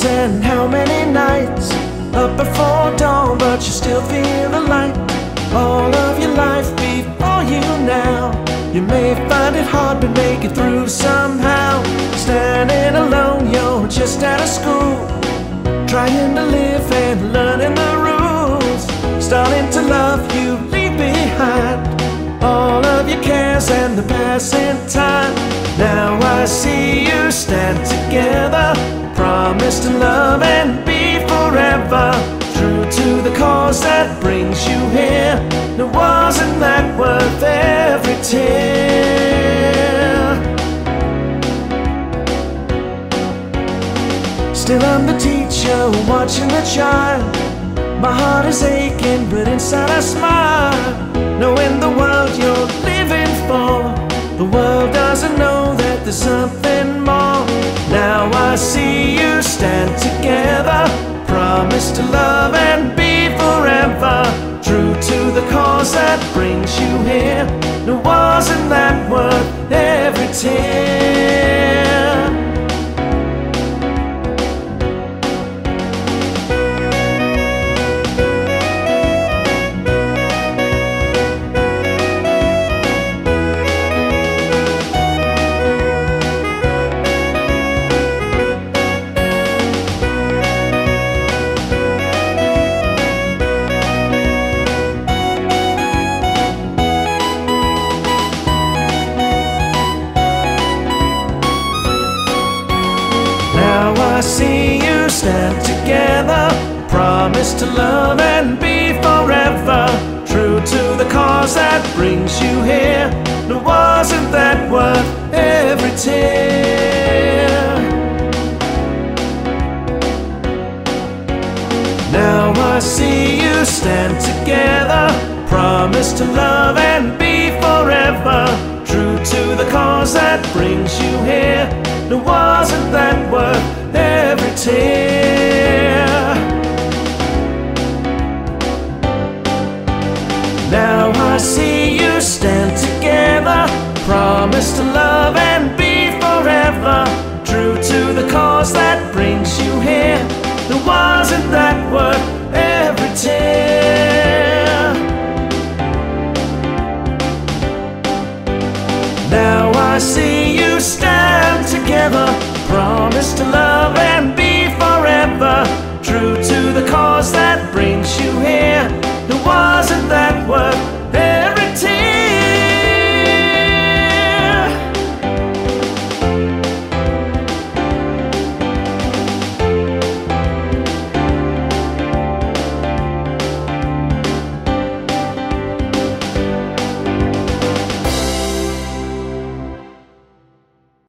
days and how many nights Up before dawn but you still feel the light All of your life before you now. You may find it hard but make it through somehow. Standing alone, you're just out of school. Trying to live and learning the rules. Starting to love you leave behind All of your cares and the passing time. Now I see you stand together promise to love and be forever. True to the cause that brings you here. Now wasn't that worth every tear? Still I'm the teacher watching the child. My heart is aching, but inside I smile. Knowing the world you're living for. The world doesn't know that there's something I see you stand together. Promise to love and be forever. True to the cause that brings you here. No, wasn't that worth every tear? I see you stand together, promise to love and be forever. True to the cause that brings you here. No, wasn't that worth every tear? Now I see you stand together, promise to love and be forever. True to the cause that brings you here. No, wasn't that worth every tear? Now I see you stand together, promise to love and be forever. True to the cause that brings you here. No, wasn't that worth every tear? Now I see you stand together, promise to love and be